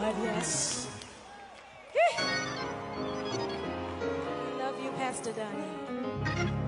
God, yes. Hey. I love you, Pastor Donnie.